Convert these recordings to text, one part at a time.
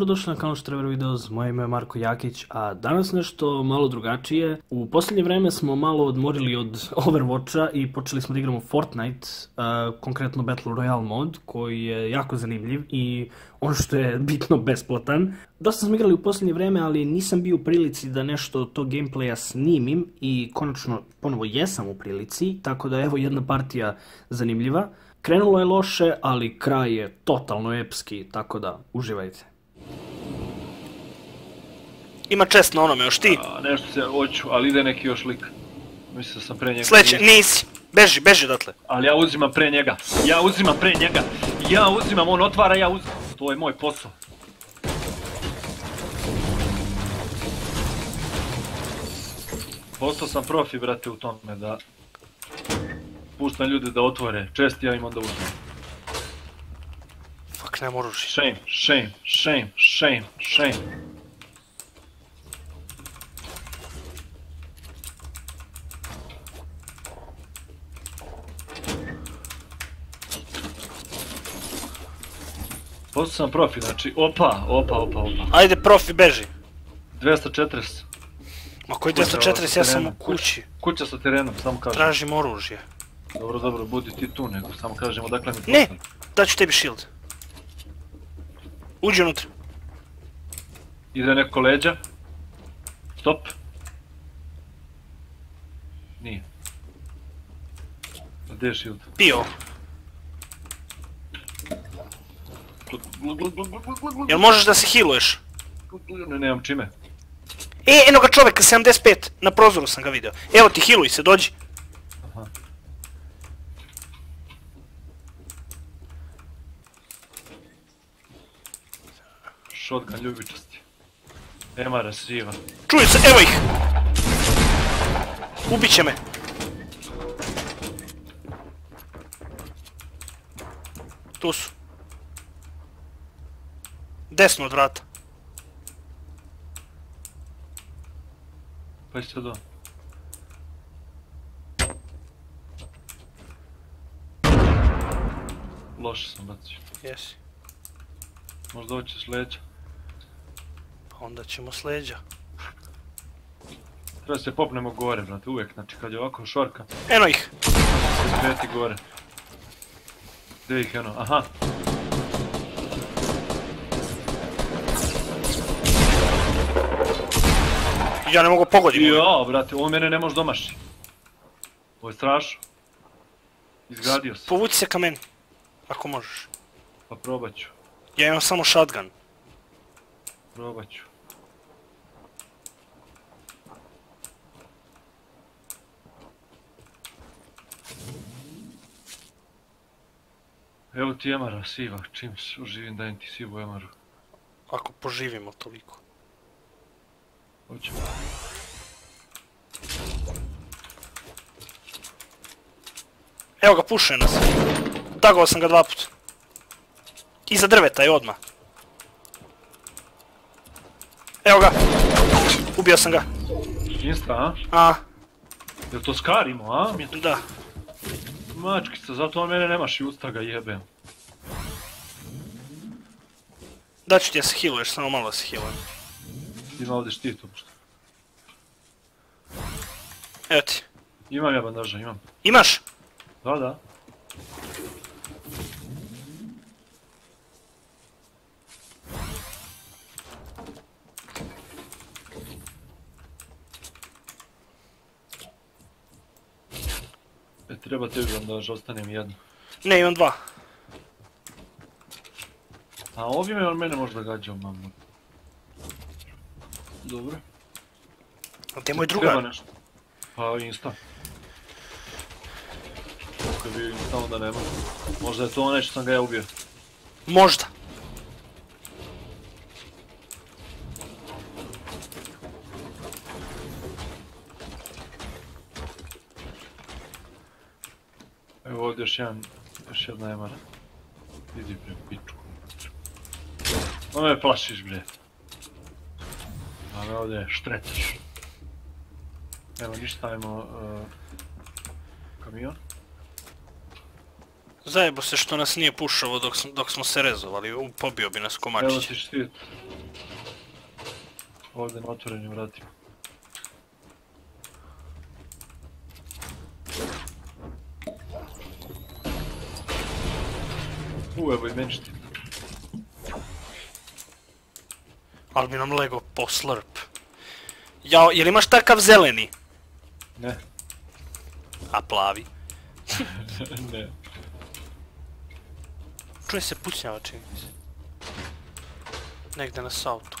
Dobrodošli na kanal Štrever Videos, moje ime je Marko Jakić, a danas nešto malo drugačije. U posljednje vreme smo malo odmorili od Overwatcha i počeli smo da igramo Fortnite, uh, konkretno Battle Royale mod, koji je jako zanimljiv i ono što je bitno besplatan. Dosta smo igrali u posljednje vreme, ali nisam bio u prilici da nešto od tog gameplaya snimim i konačno ponovo jesam u prilici, tako da evo jedna partija zanimljiva. Krenulo je loše, ali kraj je totalno epski, tako da uživajte. Ima čest na onome, još ti. A, nešto se hoću, ali ide neki još lik. Mislim da sam pre njega. Sledeće, nisi. Beži, beži odatle. Ali ja uzimam pre njega. Ja uzimam pre njega. Ja uzimam, on otvara, ja uzimam. To je moj posao. Postao sam profi, brate, u tome da... Puštam ljude da otvore. Čest ja im onda uzmem. Fuck, nema oružje. Shame, shame, shame, shame, shame. Postao sam profi, znači, opa, opa, opa, opa. Ajde, profi, beži. 240. Ma koji 240, ja sam u kući. Kuća sa terenom, samo kažem. Tražim oružje. Dobro, dobro, budi ti tu, nego samo kažem odakle mi Ne, poslan. daću tebi shield. Uđi unutra. Ide neko leđa. Stop. Nije. Gdje je shield? Pio. Jel možeš da se healuješ? Ne, nemam čime. E, eno ga čoveka, 75. Na prozoru sam ga video. Evo ti, healuj se, dođi. Aha. Shotgun ljubičasti. Nema rasiva. Čuju se, evo ih! Ubit će me. Tu su. Desno od vrata. Pa isto do. Loše sam bacio. Jesi. Možda leđa. Pa onda ćemo s leđa. Treba se popnemo gore, brate, uvijek. Znači kad je ovako šorka, Eno ih. se gore. Gdje ih eno? Aha. Ja ne mogu pogodim. Jo, brate, on mene ne može domaši. Ovo je strašno. Izgradio se. Povuci se ka meni. Ako možeš. Pa probat ću. Ja imam samo shotgun. Probat ću. Evo ti Emara, siva, čim oživim dajem ti sivu Emaru. Ako poživimo toliko. Hoću. Evo ga, pušuje nas. Tagovao sam ga dva puta. Iza drveta je odmah. Evo ga. Ubio sam ga. Insta, a? A, Jel to skarimo, a? da. Mačkica, zato mene nemaš i usta ga jebem. Daću ti da se healuješ, samo malo se healujem. Ima ovdje štit uopšte. Evo ti. Imam ja bandaža, imam. Imaš? Da, da. E, treba tebi bandaža, ostane mi jedno. Ne, imam dva. A ovime on mene možda gađao, mamu. Dobro. A je moj Treba drugar? nešto. Pa insta. Ako je bio insta onda nema. Možda je to onaj što sam ga ja ubio. Možda. Evo ovdje još jedan, još jedna emara. Idi bre, pičku. No me plašiš bre. Me ovdje štretaš. Evo ništa, ajmo... Uh, kamion. Zajebo se što nas nije pušavo dok, smo- dok smo se rezovali, pobio bi nas Evo komačić. ti štit. Ovdje na otvorenim vratima. U, evo i meni štit. Ali bi nam lego poslrp. Ja, jel imaš takav zeleni? Ne, A plavi? ne. Čuje se pucnjava čini se. Negde na sautu.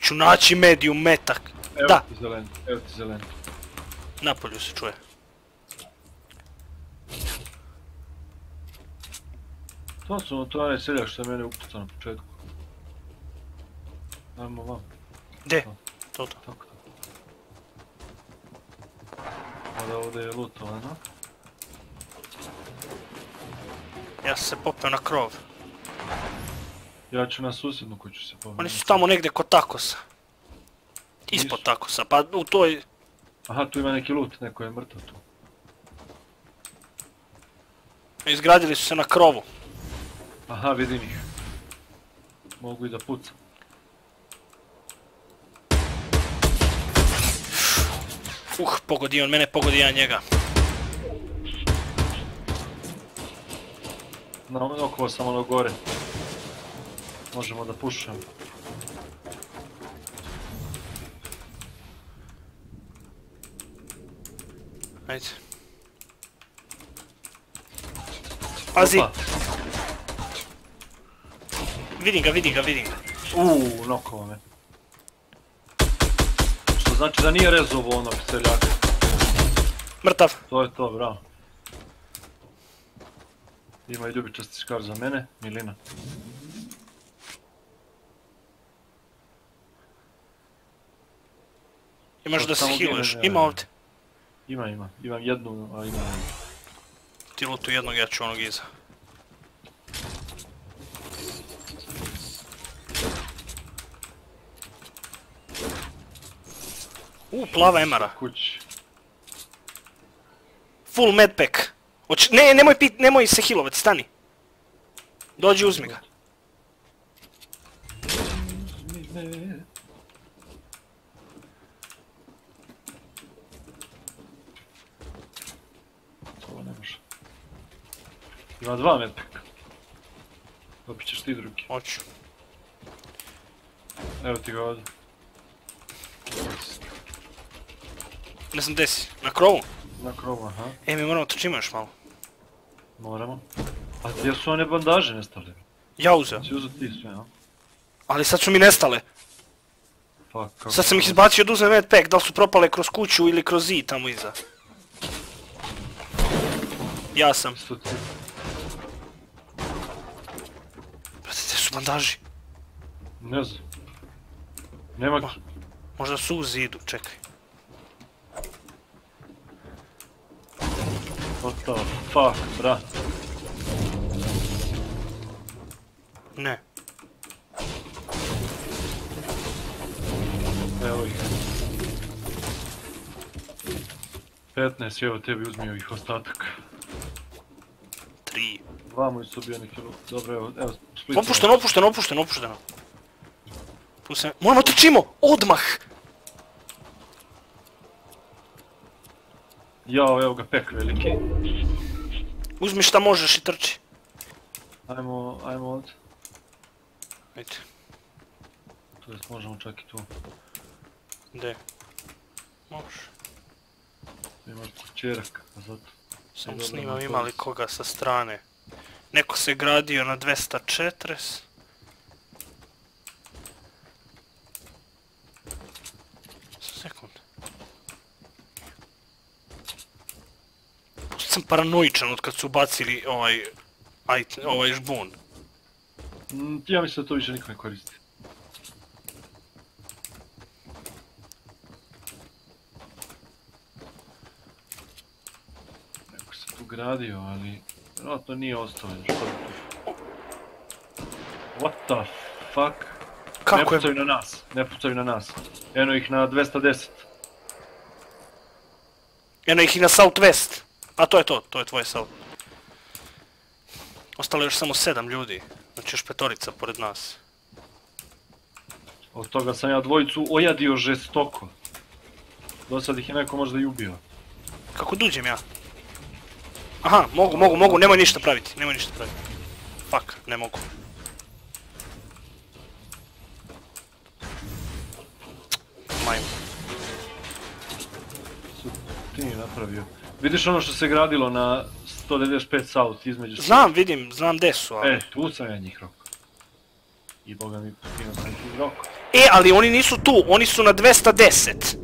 Ću naći medium metak. Evo Da. ti zelen, evo ti zelen. Napolju se čuje. To su, to je seljak što je mene upucao na početku. Ajmo vam, Gdje? To to. tako. Ovdje je lutovano. Ja sam se popeo na krov. Ja ću na susjednu kuću se pobiti. Oni su tamo negdje kod takosa. Ispod Nisu. takosa, pa u toj... Aha, tu ima neki lut, neko je mrtav tu. Izgradili su se na krovu. Aha, vidim ih. Mogu i da pucam. Uh, pogodi on mene, pogodi ja njega. Na okolo sam ono gore. Možemo da pušamo. Ajde. Pazi, Opa. vidim ga, vidim ga, vidim ga. Uuu, nokovo me. Znači da nije rezovo onog seljaka. Mrtav. To je to, bravo. Ima i ljubičasti škar za mene, Milina. Imaš da se healuješ. Ima ovdje. Ima, ima. Imam jednu, a ima jednu. Ti lutu jednog, ja ću onog iza. U, plava emara. Kući. Full medpack. Ne, nemoj pit, nemoj se healovat, stani. Dođi, uzmi ga. To ne može. Ima dva medpaka. Dobit ćeš ti drugi. Hoću. Evo ti ga ovdje. Gdje si. Na krovu? Na krovu, aha. E, mi moramo trčimo još malo. Moramo. A gdje su one bandaže nestale? Ja uzeo. Si uzeo ti sve, a? Ali sad su mi nestale. Fuck, kako... Sad sam ih izbacio da uzmem medpack, da li su propale kroz kuću ili kroz zid tamo iza. Ja sam. Brate, gdje su bandaži? Ne znam. Nema... Ma. Možda su u zidu, čekaj. What the fuck, brat. Ne. Evo ih. 15, evo tebi uzmi ovih ostataka. Tri. Dva moji su bio neki luk. Dobro, evo, evo, split. Opušteno, opušteno, opušteno, opušteno. Tu se... Moramo trčimo! Odmah! Jao, evo ga pek veliki. Uzmi šta možeš i trči. Ajmo, ajmo ovdje. Ajde. To jest možemo čak i tu. Gdje? Može. Ima čerak, zato. Samo snimam na ima li to. koga sa strane. Neko se gradio na 240. sam paranoičan od kad su ubacili ovaj... Aj, ovaj žbun. Mm, ja mislim da to više niko ne koristi. Neko se tu gradio, ali... Vjerojatno nije ostao još. What the fuck? ne Kako je? pucaju na nas, ne pucaju na nas. Eno ih na 210. Eno ih i na Southwest. A to je to, to je tvoje selo. Ostalo je još samo sedam ljudi. Znači još petorica pored nas. Od toga sam ja dvojicu ojadio žestoko. Do sad ih je neko možda i ubio. Kako duđem ja? Aha, mogu, mogu, mogu, nemoj ništa praviti, nemoj ništa praviti. Fuck, ne mogu. Majmo. Ti napravio. Vidiš ono što se gradilo na 195 South između... Znam, vidim, znam gdje su, ali... E, tu sam ja njih roko. I boga mi, fino sam ih roko. E, ali oni nisu tu, oni su na 210.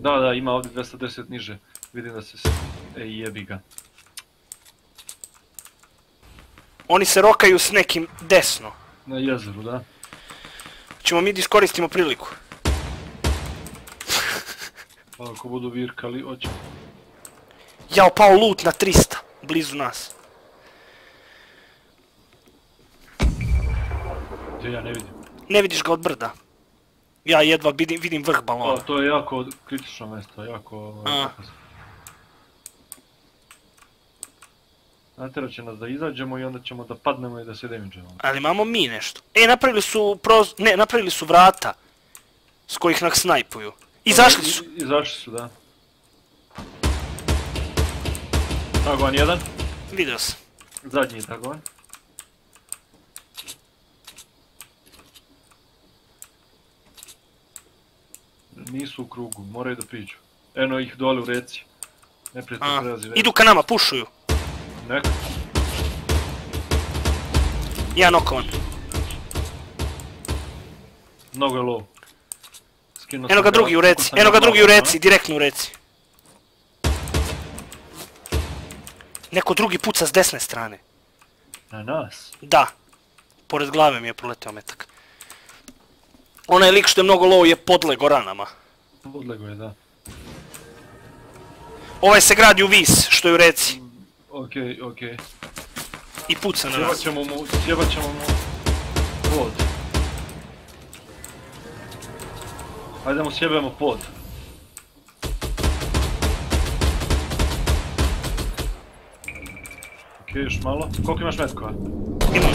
Da, da, ima ovdje 210 niže. Vidim da se... E, jebi ga. Oni se rokaju s nekim desno. Na jezeru, da. Ćemo mi da iskoristimo priliku. Pa ako budu virkali, hoće. Jao, pao loot na 300, blizu nas. Gdje ja ne vidim. Ne vidiš ga od brda. Ja jedva vidim, vidim vrh balona. to je jako kritično mjesto, jako... ovaj. Natjerat će nas da izađemo i onda ćemo da padnemo i da se damageamo. Ali imamo mi nešto. E, napravili su proz... Ne, napravili su vrata. S kojih nas snajpuju. Izašli su. Izašli su, da. Tagovan jedan, Vidio sam. zadnji tagovan. Nisu u krugu, moraju da priđu. Eno ih dole u reci. A, prelazi idu ka nama, pušuju. Neka. Ja nokovan. Mnogo je low. Skinuo Eno ga drugi u reci, eno ga drugi u reci, direktno u reci. Neko drugi puca s desne strane. Na nas. Da. Pored glave mi je proleteo metak. Onaj lik što je mnogo low je podlego ranama. Odlego je, da. Ovaj se gradi u vis, što je u reci. Okej, okej. I puca na Sjebat nas. ćemo mu, sjebat ćemo mu pod. Ajde mu sjebemo pod. Okej, još malo. Koliko imaš metkova? Imam.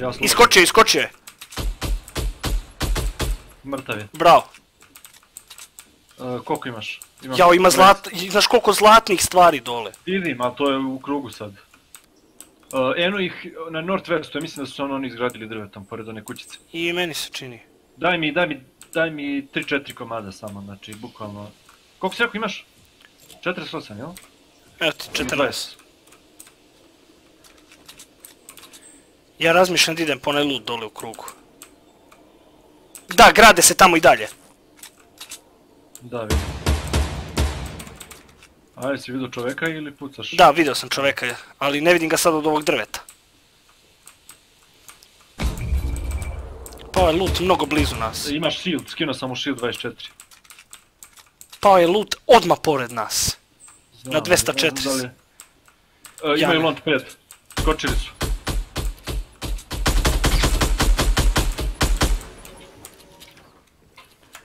Ja slušam. Mrtav je. Bravo. E, koliko imaš? Imam Jao, ima zlat... Znaš koliko zlatnih stvari dole? Vidim, ali to je u krugu sad. E, eno ih na Northwestu, ja mislim da su ono oni izgradili drve tam pored one kućice. I meni se čini. Daj mi, daj mi, daj mi 3-4 komada samo, znači bukvalno. Koliko si rekao imaš? 48, jel? Eto, 40. Ja razmišljam da idem po onaj loot dole u krugu. Da, grade se tamo i dalje. Da, vidim. Ajde, si vidio čoveka ili pucaš? Da, vidio sam čoveka, ali ne vidim ga sad od ovog drveta. Pao je loot mnogo blizu nas. Imaš shield, skinuo sam shield 24. Pao je loot odmah pored nas. Znam, Na ne znam 240. da li je- E, Ja imaju launch pad. Skočili su.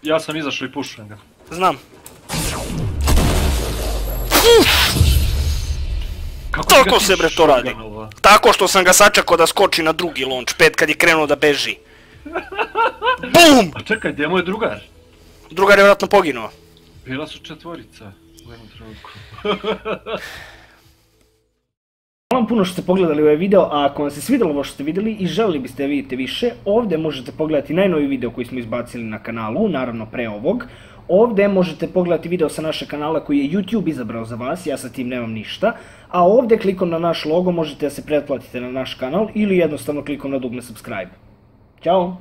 Ja sam izašao i pušujem ga. Znam. Kako se, bre, to radi. Tako što sam ga sačekao da skoči na drugi launch pad kad je krenuo da beži. BUM! A čekaj, gdje mu je drugar? Drugar je vjerojatno poginuo. Bila su četvorica u jednom trenutku. Hvala vam puno što ste pogledali ovaj video, a ako vam se svidjelo ovo što ste vidjeli i želili biste da vidite više, ovdje možete pogledati najnoviji video koji smo izbacili na kanalu, naravno pre ovog. Ovdje možete pogledati video sa našeg kanala koji je YouTube izabrao za vas, ja sa tim nemam ništa. A ovdje klikom na naš logo možete da se pretplatite na naš kanal ili jednostavno klikom na dugme subscribe. Ćao!